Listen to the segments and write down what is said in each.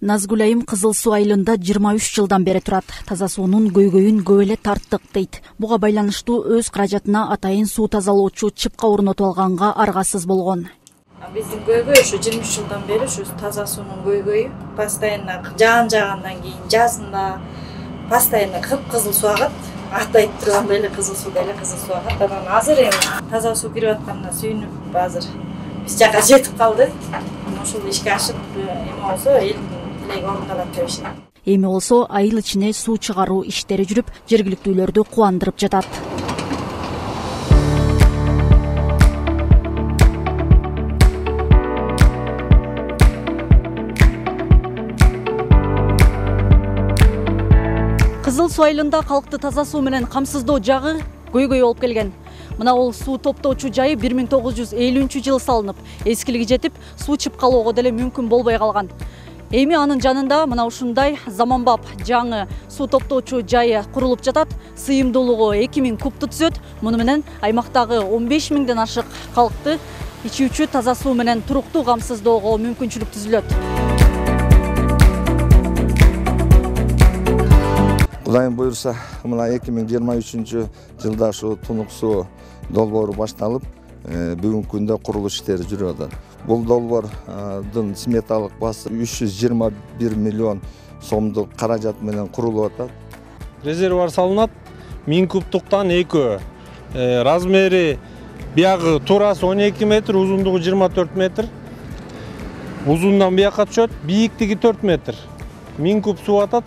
назгүл айым кызыл суу айылында жыйырма үч жылдан бери турат. Таза суунун көйгөйүн көп эле тарттык дейт. Буга байланыштуу өз каражатына атайын суу тазалоочу чыпка орнотуп алганга аргасыз болгон. Биздин көйгөй ушу жыйырма үч жылдан бери ушу таза суунун көйгөйү постоянно жаан жаагандан кийин жазында постоянно кыпкызыл суу агат аты айтып тургандай эле кызыл суу эле кызыл суу агат анан азыр эми таза суу кирип атканына сүйүнүп азыр биз жака жетип калды. Ушул ишке ашып эме болсо элдин ордулат деп ишенем. Эми болсо айыл ичине суу чыгаруу иштери жүрүп жергиликтүүлөрдү кубандырып жатат. Кызыл суу айылында калкты таза суу менен камсыздоо жагы көйгөй болуп келген. Мына бул суу топтоочу жайы бир миң тогуз жүз элүүнчү жылы салынып эскилиги жетип суу чыпкалоого деле мүмкүн болбой калган эми анын жанында мына ушундай заманбап жаңы суу топтоочу жайы курулуп жатат. Сыйымдуулугу эки миң кубту түзөт. Муну менен аймактагы он беш миңден ашык калкты. Ичүүчү таза суу менен туруктуу камсыздоого мүмкүнчүлүк түзүлөт. Кудайым буюрса мына эки миң жыйырма үчүнчү жылда ушул тунук суу долбоору башталып э, бүгүнкү күндө курулуш иштери жүрүп атат бул долбоордун сметалык баасы үч жүз жыйырма бир миллион сомдук каражат менен курулуп атат резервуар салынат миң кубтуктан экөө э, размери биягы туурасы он эки метр жыйырма төрт метр. Узунунан биякка түшөт бийиктиги төрт метр. Миң куб суу атат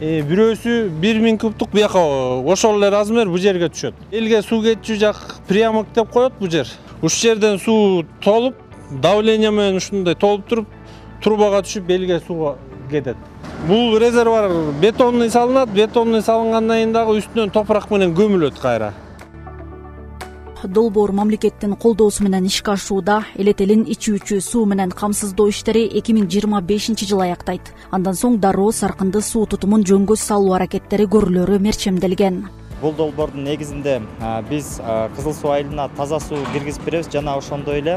э, бирөөсү бир миң кубтук бияка ошол эле размер бул жерге түшөт элге суу кетчү жак приямок деп коет бул жер. Ушул жерден суу толуп давление менен ушундай толуп туруп трубага түшүп элге суу кетет. Бул резервуар бетонный салынат бетонный салынгандан кийин дагы үстүнөн топурак менен көмүлөт кайра. Долбоор мамлекеттин колдоосу менен ишке ашууда элетелин ичүүчү суу менен камсыздоо иштери эки миң жыйырма бешинчи жылы аяктайт. Андан соң дароо саркынды суу тутумун жөнгө салуу аракеттери көрүлөрү мерчемделген бул долбоордун негизинде биз кызыл суу айылына таза суу киргизип беребиз жана ошондой эле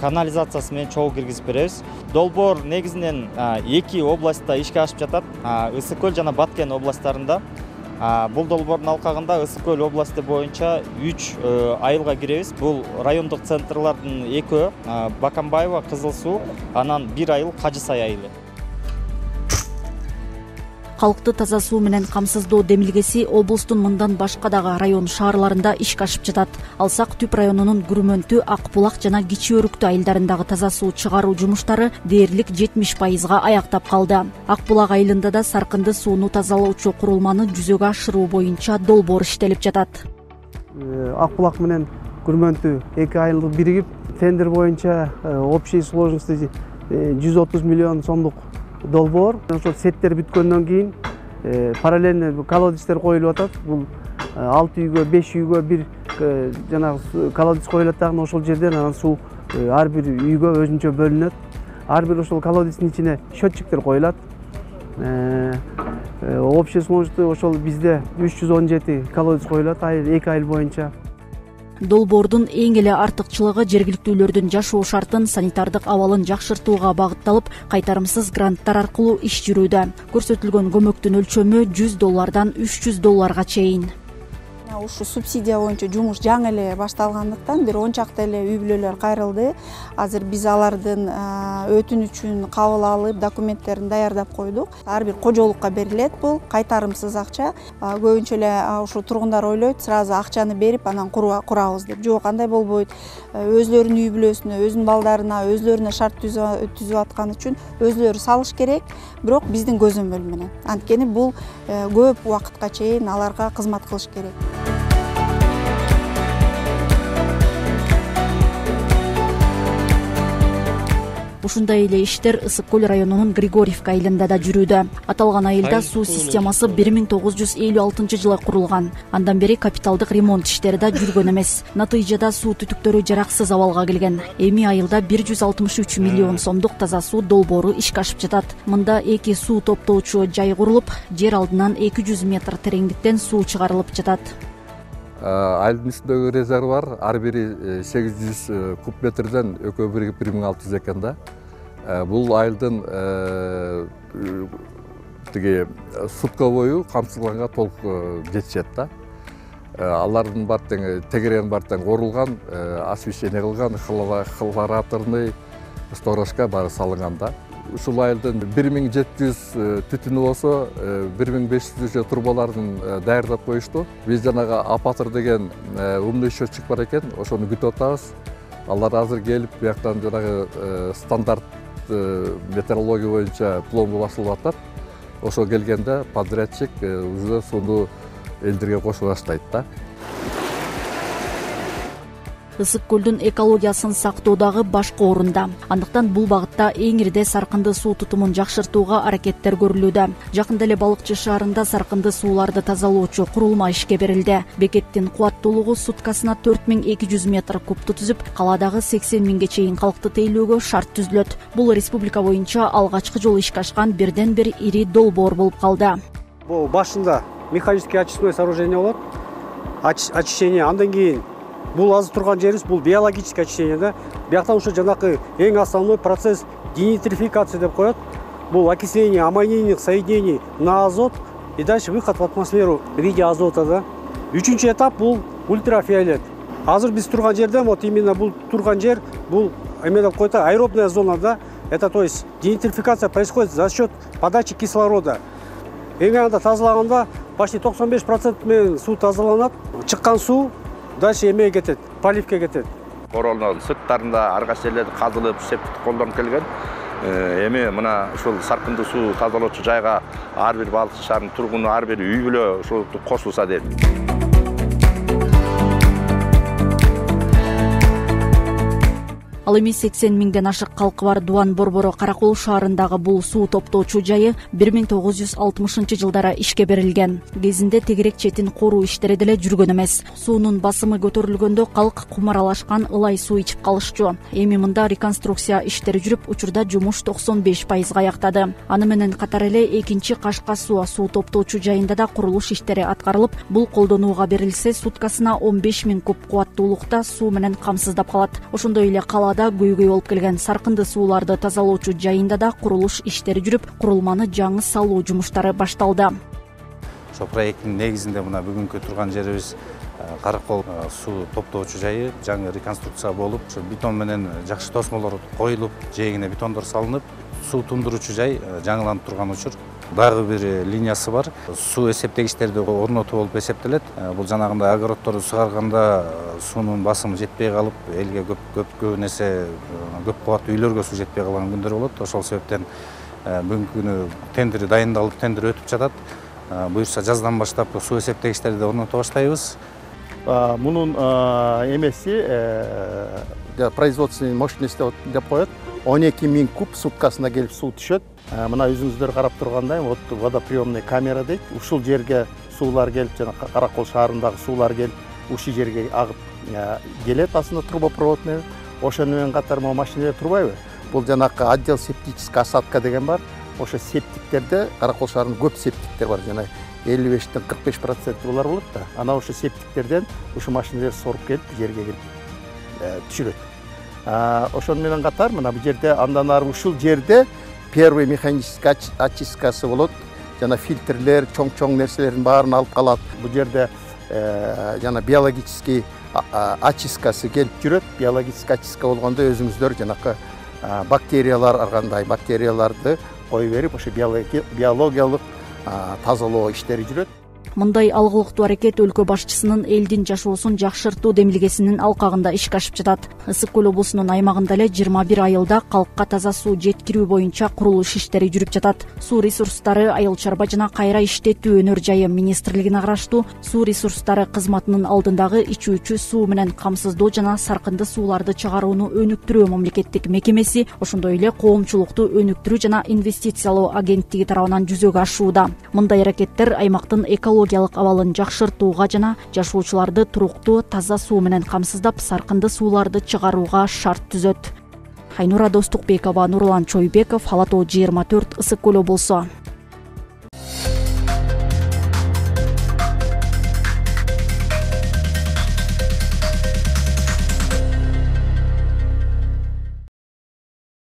канализациясы менен чогуу киргизип беребиз. Долбоор негизинен эки областта ишке ашып жатат. Ысык көл жана баткен областтарында бул долбоордун алкагында ысык көл области боюнча үч э, айылга киребиз. Бул райондук центрлардын экөө бакамбаево кызыл суу анан бир айыл кажы сай айылы калкты таза суу менен камсыздоо демилгеси облустун мындан башка дагы район шаарларында ишке ашып жатат. Алсак түп районунун күрмөнтү ак булак жана кичи өрүктүү айылдарындагы таза суу чыгаруу жумуштары дээрлик жетимиш пайызга аяктап калды. Ак булак айылында да саркынды сууну тазалоочу курулманы жүзөгө ашыруу боюнча долбоор иштелип жатат. Э, ак булак менен күрмөнтү эки айыл биригип тендер боюнча э, общий сложности э, жүз отуз миллион сомдук долбоор. Ошол сеттер бүткөндөн кийин э, параллельно колодецтер коюлуп атат. Бул э, алты үйгө беш үйгө бир э, жанагы колодец коюлат дагы ошол жерден анан суу ар бир үйгө өзүнчө бөлүнөт. Ар бир ошол колодецтин ичине счетчиктер коюлат. Общий сложности ошол бизде үч жүз он жети колодец коюлат. Эки айыл боюнча долбоордун эң эле артыкчылыгы жергиликтүүлөрдүн жашоо шартын санитардык абалын жакшыртууга багытталып кайтарымсыз гранттар аркылуу иш жүрүүдө. Көрсөтүлгөн көмөктүн өлчөмү жүз доллардан үч жүз долларга чейин ушу субсидия боюнча жумуш жаңы эле башталгандыктан бир он чакты эле үй бүлөлөр кайрылды. Азыр биз алардын өтүнүчүн кабыл алып документтерин даярдап койдук. Ар бир кожолукка берилет бул кайтарымсыз акча. Көбүнчө эле ушул тургундар ойлойт сразу акчаны берип анан курабыз деп. Жок андай болбойт. Өзүлөрүнүн үй бүлөсүнө өзүнүн балдарына өзүлөрүнө шарт түзүп аткан үчүн өзүлөрү салыш керек. Бирок биздин көзөмөл менен. Анткени бул э, көп убакытка чейин аларга кызмат кылыш керек ушундай эле иштер ысык көл районунун григорьевка айылында да жүрүүдө. Аталган айылда суу системасы бир миң тогуз жүз элүү алтынчы жылы курулган. Андан бери капиталдык ремонт иштери да жүргөн эмес. Натыйжада суу түтүктөрү жараксыз абалга келген. Эми айылда бир жүз алтымыш үч миллион сомдук таза суу долбоору ишке ашып жатат. Мында эки суу топтоочу жай курулуп жер алдынан эки жүз метр тереңдиктен суу чыгарылып жатат айылдын үстүндөгү резервуар ар бири э, сегиз жүз э, куб метрден экөө биригип бир миң алты жүз экен да. Бул айылдын тиги сутка бою камсызданганга толук жетишет да. Алардын баары тең тегерегинин баары тең орулган освещение кылган хлораторный сторожка баары салынган да. Ушул айылдын бир миң жети жүз түтүнү болсо бир миң беш жүзү трубаларын даярдап коюшту. Биз жанагы апатыр деген умный счетчик бар экен. Ошону күтүп атабыз. Алар азыр келип бияктан жанагы стандарт метеорология боюнча пломба басылып атат. Ошол келгенде подрядчик уже сууну элдерге кошо баштайт да. Ысык көлдүн экологиясын сактоо дагы башкы орунда. Андыктан бул багытта эңирде саркынды суу тутумун жакшыртууга аракеттер көрүлүүдө. Жакында эле балыкчы шаарында саркынды сууларды тазалоочу курулма ишке берилди. Бекеттин кубаттуулугу суткасына төрт миң эки жүз метр кубту түзүп калаадагы сексен миңге чейин калкты тейлөөгө шарт түзүлөт. Бул республика боюнча алгачкы жолу ишке ашкан бирден бир ири долбоор болуп калды. Бул башында механический очистной сооружение болот. Очищение. Андан кийин бұл азып тұрған жеріміз бұл биологическое очищение да бияқтан уже жаңағы ең основной процесс денитрификация деп қояды бұл окисление аммонийных соединений на азот и дальше выход в атмосферу в виде азота да. Үшінші этап бұл ультрафиолет. Азыр біз тұрған жерде вот именно бұл тұрған жер бұл именно какой то аэробная зона да. Это то есть денитрификация происходит за счет подачи кислорода. Ең ағында тазалағанда почти 95 процентмен су тазаланады шыққан су дальше эмеге кетет поливке кетет. Оролдун сырттарында ар кайсы жерлерде казылып септик колдонуп келген. Э, эми мына ушул саркынды суу тазалоочу жайга ар бир балыкчы шаарынын тургуну ар бир үй бүлө ушул кошулса дейм ал эми сексен миңден ашык калкы бар дубан борбору кара кол шаарындагы бул суу топтоочу жайы бир миң тогуз жүз алтымышынчы жылдары ишке берилген. Кезинде тегерек четин коруу иштери деле жүргөн эмес. Суунун басымы көтөрүлгөндө калк кумаралашкан ылай суу ичип калышчу. Эми мында реконструкция иштери жүрүп учурда жумуш токсон беш пайызга аяктады. Аны менен катар эле экинчи кашка суу суу топтоочу жайында да курулуш иштери аткарылып бул колдонууга берилсе суткасына он беш миң куб кубаттуулукта суу менен камсыздап калат. Ошондой эле калаа көйгөй болуп келген саркынды сууларды тазалоочу жайында да курулуш иштери жүрүп курулманы жаңы салуу жумуштары башталды ошол проекттин негизинде мына бүгүнкү турган жерибиз кара кол э, суу топтоочу жайы жаңы реконструкция болуп ошо бетон менен жакшы тосмолор коюлуп жээгине бетондор салынып суу тундуруучу жай жаңыланып турган учур дагы бир линиясы бар. Суу эсептегичтерди орнотуу болуп эсептелет. Э, бул жанагындай огороддорду сугарганда э, суунун басымы жетпей калып элге көп көп эсе э, көп кубаттуу үйлөргө суу жетпей калган күндөр болот. Ошол себептен бүгүнкү күнү тендер дайындалып тендер өтүп жатат. Буюрса жаздан баштап суу эсептегичтерди орното баштайбыз. Мунун эмеси производственный мощность деп коет 12 мин куб суткасына келіп су түшөт ә, мына өзүңүздөр карап тургандай вот водоприемный камера дейт ушул жерге суулар келип жана каракол шаарындагы суулар келип уши жерге агып келет ә, келеді трубопроводный. Ошону қатар могу машинелер турбайбы? Бул жанакы отдел септическая осадка деген бар. Ошо септиктерде каракол шаарында көп септиктер бар. Жана элүү бештен кырк беш проценти булар болот да. Анан ошо септиктерден ушу машинелер соруп келип жерге келип ә, түшүрөт ошону менен катар мына бул жерде андан ары ушул жерде первый механический очисткасы болот. Жана фильтрлер чоң чоң нерселердин баарын алып калат. Бул жерде э, жана биологический очисткасы келип жүрөт. Биологический очистка болгондо өзүңүздөр жанакы бактериялар ар кандай бактерияларды кое берип ошо биологиялык тазалоо иштери жүрөт. Мындай алгылыктуу аракет өлкө башчысынын элдин жашоосун жакшыртуу демилгесинин алкагында ишке ашып жатат. Ысык көл облусунун аймагында эле жыйырма бир айылда калкка таза суу жеткирүү боюнча курулуш иштери жүрүп жатат. Суу ресурстары айыл чарба жана кайра иштетүү өнөр жайы министрлигине караштуу суу ресурстары кызматынын алдындагы ичүүчү суу менен камсыздоо жана саркынды сууларды чыгарууну өнүктүрүү мамлекеттик мекемеси ошондой эле коомчулукту өнүктүрүү жана инвестициялоо агенттиги тарабынан жүзөгө ашууда. Мындай аракеттер аймактын экология экологиялык абалын жакшыртууга жана жашоочуларды туруктуу таза суу менен камсыздап саркынды сууларды чыгарууга шарт түзөт айнура достукбекова нурлан чойбеков ала тоо жыйырма төрт ысык көл облусу